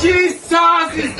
Jesus is